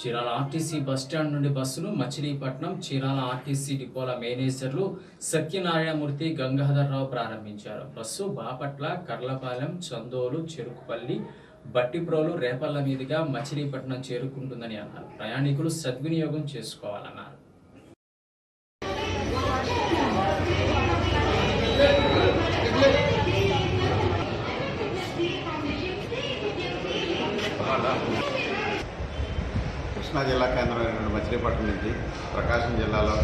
Chirala RTC bus stand నుండి బస్సును Machilipatnam Chirala RTC డిపోల మేనేజర్లు సత్యనారాయణమూర్తి గంగాధర్రావు ప్రారంభించారు. బస్సు బాపట్ల కర్లపాలెం చందోలు చెరుకుపల్లి బట్టిప్రోలు రేపల్ల మీదుగా మచిలీపట్నం చేరుకుంటుందని అన్నారు. ప్రయాణికులు సద్వినియోగం చేసుకోవాలన్నారు. కృష్ణా జిల్లా కేంద్రమైనటువంటి మచిలీపట్నం నుంచి ప్రకాశం జిల్లాలో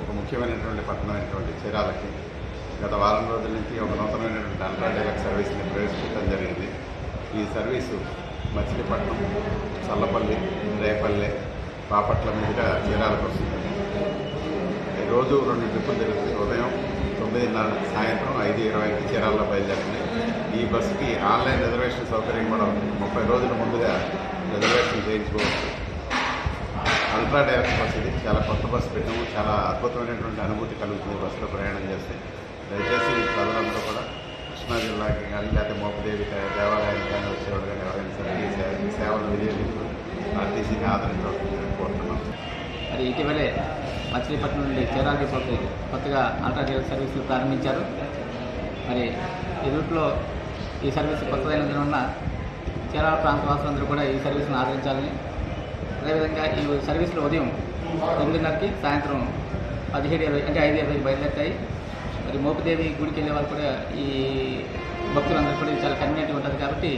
ఒక ముఖ్యమైనటువంటి పట్టణమైనటువంటి చీరాలకి గత వారం రోజుల నుంచి ఒక నూతనమైనటువంటి అల్ట్రా సర్వీస్ని ప్రవేశపెట్టడం జరిగింది. ఈ సర్వీసు మచిలీపట్నం చల్లపల్లి రేపల్లె బాపట్ల మీదుగా చీరాలకు వస్తుంది. రోజు రెండు ట్రిప్పులు జరుగుతుంది ఉదయం తొమ్మిదిన్నర సాయంత్రం ఐదు ఇరవైకి చీరాల్లో బయలుదేరుతుంది. ఈ బస్సుకి ఆన్లైన్ రిజర్వేషన్ సౌకర్యం కూడా ఉంది ముప్పై రోజుల ముందుగా రిజర్వేషన్ చేయించుకోవచ్చు. అల్ట్రా డైవర్స్ బస్ ఇది. చాలా కొత్త బస్సు పెట్టాము. చాలా అద్భుతమైనటువంటి అనుభూతి కలుగుతుంది బస్సులో ప్రయాణం చేస్తే. దయచేసి ప్రజలందరూ కూడా కృష్ణా జిల్లాకి కానీ లేకపోతే మోపదేవి దేవాలయానికి కానీ వచ్చేవాళ్ళు కానీ ఎవరైనా సరే ఈ ఈ సేవలు వినియోగించు ఆర్టీసీని ఆదరించవలసిందని కోరుతున్నాం. మరి ఇటీవలే మచిలీపట్నం నుండి చీరాలకి డిపోకి కొత్తగా అల్ట్రా డీలక్స్ సర్వీసులు ప్రారంభించారు. మరి ఈ రూట్లో ఈ సర్వీస్ కొత్తదైనందున చీరాల ప్రాంత వాసులందరూ కూడా ఈ సర్వీస్ను ఆదరించాలని అదేవిధంగా ఈ సర్వీసులు ఉదయం తొమ్మిదిన్నరకి సాయంత్రం పదిహేడు ఇరవై అంటే ఐదు ఇరవై బయలుదేరుతాయి. మరి మోపిదేవి గుడికి వెళ్ళే వాళ్ళు కూడా ఈ భక్తులందరూ కూడా చాలా కన్వీనియంట్గా ఉంటుంది కాబట్టి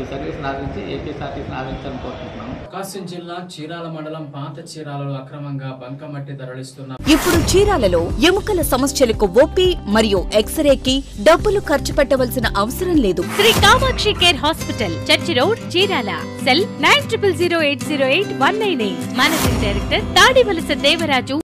ఈ సర్వీస్ని ఆదరించి ఏపీఎస్ఆర్టీసీని ఆదరించాలని కోరుకుంటున్నాము ప్రకాశం జిల్లా చీరాల మండలం పాత చీరాలలో అక్రమంగా బంకమట్టి తరలిస్తున్న ఇప్పుడు చీరాలలో ఎముకల సమస్యలకు ఓపీ మరియు ఎక్స్రేకి డబ్బులు ఖర్చు పెట్టవలసిన అవసరం లేదు. Sri Kamakshi care hospital church road Chirala. Cell nine triple zero eight zero eight one nine eight. Managing director Tadivalasa Devaraju.